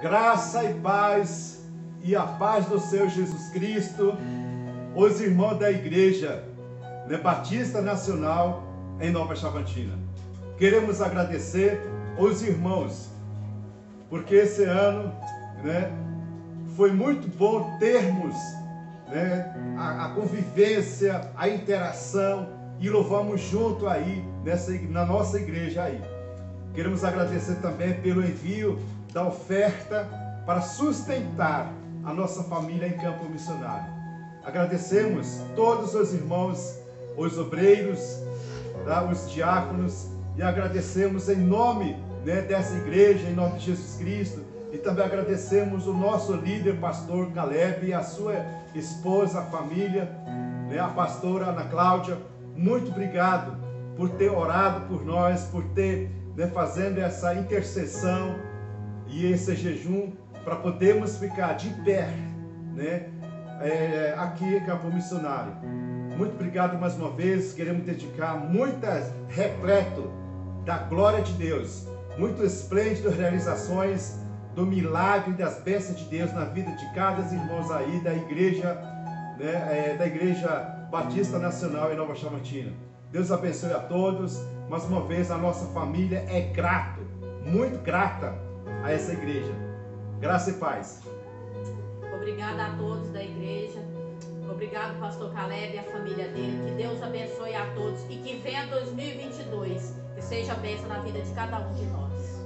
Graça e paz e a paz do Senhor Jesus Cristo, os irmãos da igreja né, Batista Nacional em Nova Chavantina. Queremos agradecer os irmãos, porque esse ano né, foi muito bom termos né, a, a, convivência, a interação e louvamos junto aí nessa, na nossa igreja aí. Queremos agradecer também pelo envio da oferta para sustentar a nossa família em campo missionário. Agradecemos todos os irmãos, os obreiros, tá, os diáconos e agradecemos em nome né, dessa igreja, em nome de Jesus Cristo. E também agradecemos o nosso líder, pastor Caleb, e a sua esposa, a família, né, a pastora Ana Cláudia. Muito obrigado por ter orado por nós, por ter né, fazendo essa intercessão e esse jejum para podermos ficar de pé, né? É, aqui em Campo Missionário. Muito obrigado mais uma vez. Queremos dedicar muitas repleto da glória de Deus, muito esplêndido realizações do milagre das bênçãos de Deus na vida de cada irmão aí da igreja, né, é, da igreja Batista Nacional em Nova Chamantina. Deus abençoe a todos. Mais uma vez a nossa família é grato, muito grata a essa igreja. Graça e paz. Obrigada a todos da igreja. Obrigado, pastor Caleb e a família dele. Que Deus abençoe a todos e que venha 2022. Que seja bênção na vida de cada um de nós.